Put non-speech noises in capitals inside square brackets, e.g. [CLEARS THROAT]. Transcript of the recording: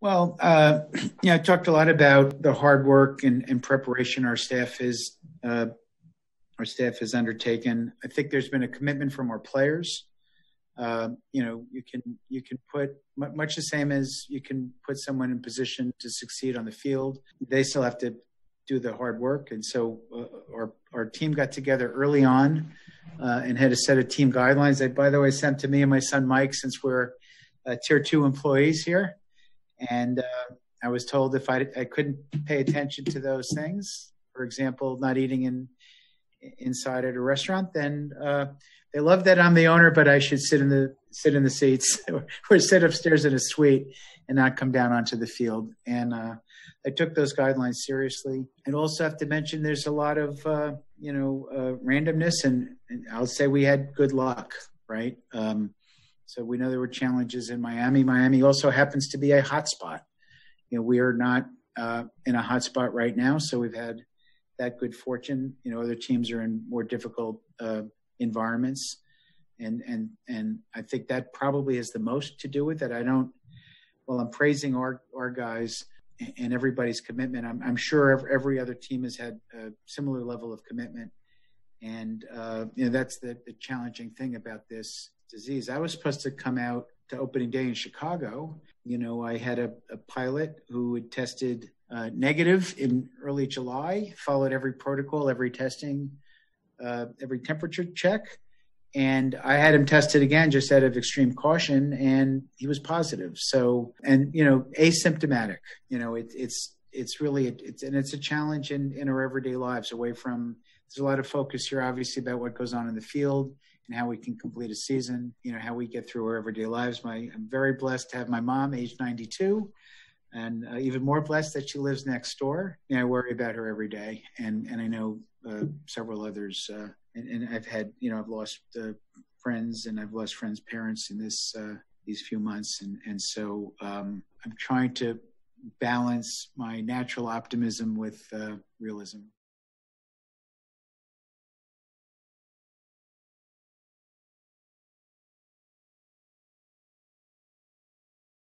Well, uh, [CLEARS THROAT] yeah, I talked a lot about the hard work and, and preparation our staff is uh, our staff has undertaken. I think there's been a commitment from our players. Uh, you know, you can you can put much the same as you can put someone in position to succeed on the field. They still have to do the hard work, and so uh, our our team got together early on uh, and had a set of team guidelines. They, by the way, sent to me and my son Mike since we're uh, tier two employees here and uh, I was told if I, I couldn't pay attention to those things, for example, not eating in inside at a restaurant, then uh, they love that I'm the owner, but I should sit in the sit in the seats [LAUGHS] or, sit upstairs in a suite and not come down onto the field. And uh, I took those guidelines seriously. And also have to mention there's a lot of uh, you know uh, randomness, and, and, I'll say we had good luck, right? Um, so we know there were challenges in Miami. Miami also happens to be a hotspot. You know, we are not uh, in a hotspot right now, so we've had that good fortune. You know, other teams are in more difficult uh, environments, and and and I think that probably has the most to do with it. I don't. Well, I'm praising our our guys and everybody's commitment. I'm, I'm sure every other team has had a similar level of commitment, and uh, you know that's the, the challenging thing about this disease. I was supposed to come out to opening day in Chicago. You know, I had a, a pilot who had tested uh, negative in early July, followed every protocol, every testing, uh, every temperature check. And I had him tested again just out of extreme caution, and he was positive. So, and, you know, asymptomatic, you know, it, it's, it's really, it's, and it's a challenge in, in our everyday lives away from, there's a lot of focus here, obviously, about what goes on in the field and how we can complete a season, you know, how we get through our everyday lives. My, I'm very blessed to have my mom, age 92, and uh, even more blessed that she lives next door. Know, I worry about her every day, and and I know uh, several others, uh, and, and, I've had, you know, I've lost uh, friends and I've lost friends' parents in this uh, these few months, and and so um, I'm trying to balance my natural optimism with uh, realism.